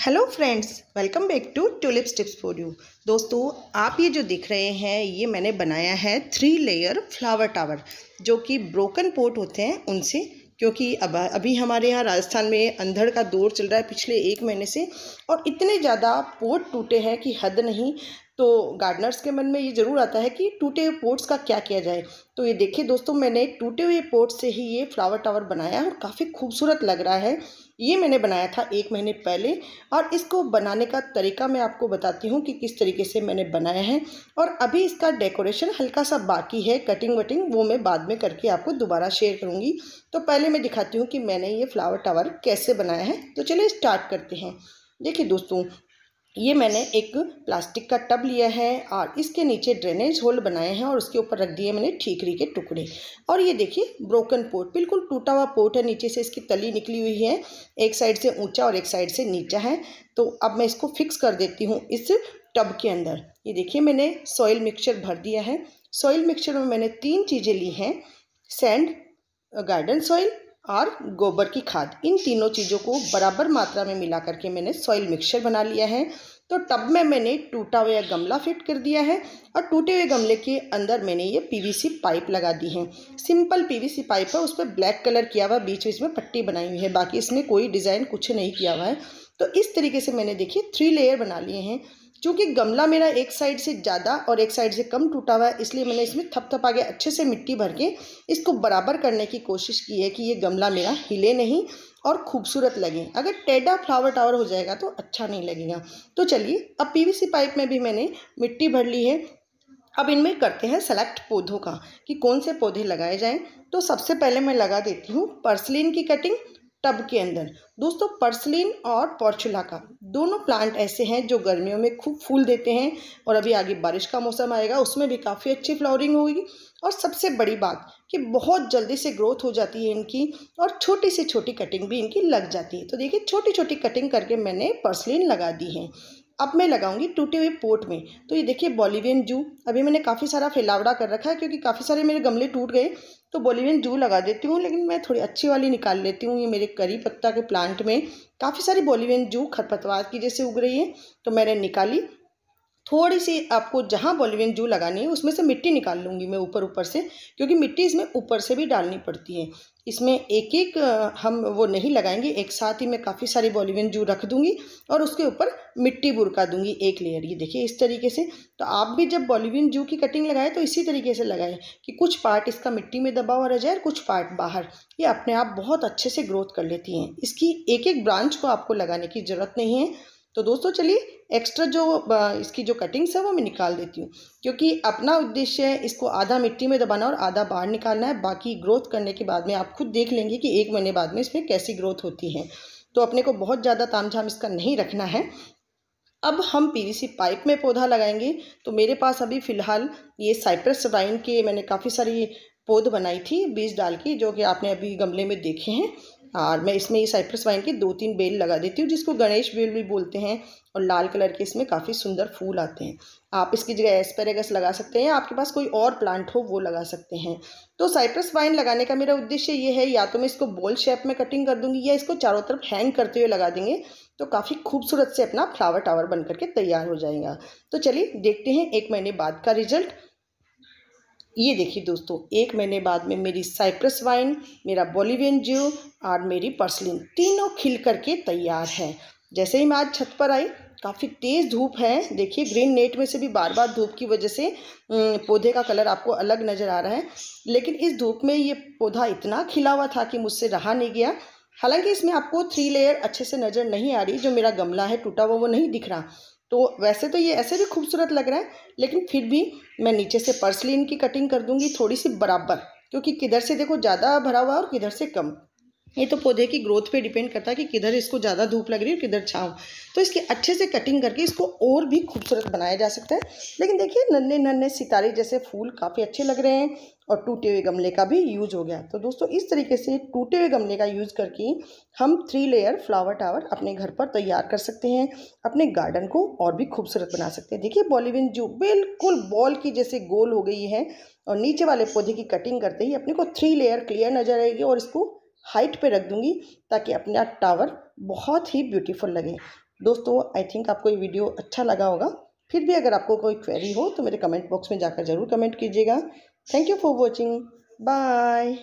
Hello friends welcome back to Tulip Tips for you दोस्तों, आप ये जो देख रहे हैं, ये मैंने बनाया है थ्री लेयर फ्लावर टावर जो कि ब्रोकन पोर्ट होते हैं उनसे, क्योंकि अब, अभी हमारे यहाँ राजस्थान में अंधड़ का दौर चल रहा है पिछले एक महीने से, और इतने ज़्यादा पोर्ट टूटे हैं कि हद नहीं। तो गार्डनर्स के मन में ये ज़रूर आता है कि टूटे हुए पोट्स का क्या किया जाए। तो ये देखिए दोस्तों, मैंने टूटे हुए पोट से ही ये फ्लावर टावर बनाया और काफ़ी खूबसूरत लग रहा है। ये मैंने बनाया था एक महीने पहले और इसको बनाने का तरीका मैं आपको बताती हूँ कि किस तरीके से मैंने बनाया है। और अभी इसका डेकोरेशन हल्का सा बाकी है कटिंग वटिंग वो मैं बाद में करके आपको दोबारा शेयर करूँगी। तो पहले मैं दिखाती हूँ कि मैंने ये फ्लावर टावर कैसे बनाया है। तो चलिए स्टार्ट करते हैं। देखिए दोस्तों ये मैंने एक प्लास्टिक का टब लिया है और इसके नीचे ड्रेनेज होल बनाए हैं और उसके ऊपर रख दिए मैंने ठीकरी के टुकड़े। और ये देखिए ब्रोकन पोर्ट बिल्कुल टूटा हुआ पोर्ट है, नीचे से इसकी तली निकली हुई है, एक साइड से ऊँचा और एक साइड से नीचा है। तो अब मैं इसको फिक्स कर देती हूँ इस टब के अंदर। ये देखिए, मैंने सॉइल मिक्सचर भर दिया है। सॉइल मिक्सचर में मैंने तीन चीज़ें ली हैं। सैंड गार्डन सॉइल और गोबर की खाद। इन तीनों चीज़ों को बराबर मात्रा में मिला करके मैंने सॉइल मिक्सचर बना लिया है। तो टब में मैंने टूटा हुआ गमला फिट कर दिया है और टूटे हुए गमले के अंदर मैंने ये पीवीसी पाइप लगा दी है। सिंपल पीवीसी पाइप है, उस पर ब्लैक कलर किया हुआ बीच बीच में पट्टी बनाई हुई है, बाकी इसमें कोई डिज़ाइन कुछ नहीं किया हुआ है। तो इस तरीके से मैंने देखिए थ्री लेयर बना लिए हैं। चूँकि गमला मेरा एक साइड से ज़्यादा और एक साइड से कम टूटा हुआ है, इसलिए मैंने इसमें थप थप आगे अच्छे से मिट्टी भर के इसको बराबर करने की कोशिश की है कि ये गमला मेरा हिले नहीं और खूबसूरत लगे। अगर टेढ़ा फ्लावर टावर हो जाएगा तो अच्छा नहीं लगेगा। तो चलिए, अब पीवीसी पाइप में भी मैंने मिट्टी भर ली है। अब इनमें करते हैं सेलेक्ट पौधों का कि कौन से पौधे लगाए जाएँ। तो सबसे पहले मैं लगा देती हूँ पर्सलिन की कटिंग टब के अंदर। दोस्तों, पर्सलिन और पॉर्चुला का। दोनों प्लांट ऐसे हैं जो गर्मियों में खूब फूल देते हैं और अभी आगे बारिश का मौसम आएगा, उसमें भी काफ़ी अच्छी फ्लावरिंग होगी। और सबसे बड़ी बात कि बहुत जल्दी से ग्रोथ हो जाती है इनकी और छोटी से छोटी कटिंग भी इनकी लग जाती है। तो देखिए छोटी छोटी कटिंग करके मैंने पर्सलिन लगा दी है। अब मैं लगाऊँगी टूटे हुए पोट में। तो ये देखिए बॉलीवियन जू अभी मैंने काफ़ी सारा फैलावड़ा कर रखा है क्योंकि काफ़ी सारे मेरे गमले टूट गए। तो बॉलीवियन जू लगा देती हूँ, लेकिन मैं थोड़ी अच्छी वाली निकाल लेती हूँ ये मेरे करी पत्ता के प्लांट में। काफ़ी सारी बॉलीवियन जू खरपतवार की जैसे उग रही है तो मैंने निकाली। थोड़ी सी आपको जहाँ बॉलीवियन जू लगानी है, उसमें से मिट्टी निकाल लूँगी मैं ऊपर ऊपर से, क्योंकि मिट्टी इसमें ऊपर से भी डालनी पड़ती है। इसमें एक एक हम वो नहीं लगाएँगे, एक साथ ही मैं काफ़ी सारी बॉलीवियन जू रख दूँगी और उसके ऊपर मिट्टी बुरका दूँगी, एक लेयर। ये देखिए, इस तरीके से। तो आप भी जब बॉलीवियन जू की कटिंग लगाए तो इसी तरीके से लगाएँ कि कुछ पार्ट इसका मिट्टी में दबा हुआ रह जाए और कुछ पार्ट बाहर। ये अपने आप बहुत अच्छे से ग्रोथ कर लेती हैं। इसकी एक एक ब्रांच को आपको लगाने की ज़रूरत नहीं है। तो दोस्तों चलिए एक्स्ट्रा जो इसकी जो कटिंग्स है वो मैं निकाल देती हूँ। क्योंकि अपना उद्देश्य है इसको आधा मिट्टी में दबाना और आधा बाहर निकालना है। बाकी ग्रोथ करने के बाद में आप खुद देख लेंगे कि एक महीने बाद में इसमें कैसी ग्रोथ होती है। तो अपने को बहुत ज़्यादा तामझाम इसका नहीं रखना है। अब हम पीवीसी पाइप में पौधा लगाएँगे। तो मेरे पास अभी फ़िलहाल ये साइप्रस वाइन के मैंने काफ़ी सारी पौध बनाई थी, बीज डाल के, जो कि आपने अभी गमले में देखे हैं। और मैं इसमें ये साइप्रस वाइन की दो तीन बेल लगा देती हूँ, जिसको गणेश बेल भी बोलते हैं और लाल कलर के इसमें काफ़ी सुंदर फूल आते हैं। आप इसकी जगह एस्पेरेगस लगा सकते हैं आपके पास कोई और प्लांट हो, वो लगा सकते हैं। तो साइप्रस वाइन लगाने का मेरा उद्देश्य ये है, या तो मैं इसको बॉल शेप में कटिंग कर दूँगी या इसको चारों तरफ़ हैंग करते हुए लगा देंगे तो काफ़ी खूबसूरत से अपना फ्लावर टावर बन करके तैयार हो जाएगा। तो चलिए देखते हैं एक महीने बाद का रिज़ल्ट। ये देखिए दोस्तों, एक महीने बाद में मेरी साइप्रस वाइन, मेरा बोलिवियन ज्यू और मेरी पर्सलिन तीनों खिल करके तैयार है। जैसे ही मैं आज छत पर आई, काफ़ी तेज़ धूप है। देखिए, ग्रीन नेट में से भी बार बार धूप की वजह से पौधे का कलर आपको अलग नज़र आ रहा है। लेकिन इस धूप में ये पौधा इतना खिला हुआ था कि मुझसे रहा नहीं गया। हालाँकि इसमें आपको थ्री लेयर अच्छे से नज़र नहीं आ रही, जो मेरा गमला है, टूटा हुआ वो नहीं दिख रहा। तो वैसे तो ये ऐसे भी खूबसूरत लग रहा है, लेकिन फिर भी मैं नीचे से पर्सली इनकी कटिंग कर दूँगी थोड़ी सी बराबर, क्योंकि किधर से देखो ज़्यादा भरा हुआ है और किधर से कम। ये तो पौधे की ग्रोथ पे डिपेंड करता है कि किधर इसको ज़्यादा धूप लग रही है किधर छाँव। तो इसके अच्छे से कटिंग करके इसको और भी खूबसूरत बनाया जा सकता है। लेकिन देखिए नन्हे नन्हे सितारे जैसे फूल काफ़ी अच्छे लग रहे हैं और टूटे हुए गमले का भी यूज़ हो गया। तो दोस्तों, इस तरीके से टूटे हुए गमले का यूज़ करके हम थ्री लेयर फ्लावर टावर अपने घर पर तैयार कर सकते हैं। अपने गार्डन को और भी खूबसूरत बना सकते हैं। देखिए बॉलीविन जो बिल्कुल बॉल की जैसे गोल हो गई है और नीचे वाले पौधे की कटिंग करते ही अपने को थ्री लेयर क्लियर नज़र आएगी और इसको हाइट पे रख दूँगी ताकि अपना टावर बहुत ही ब्यूटीफुल लगे। दोस्तों आई थिंक आपको ये वीडियो अच्छा लगा होगा। फिर भी अगर आपको कोई क्वेरी हो तो मेरे कमेंट बॉक्स में जाकर ज़रूर कमेंट कीजिएगा। Thank you for watching bye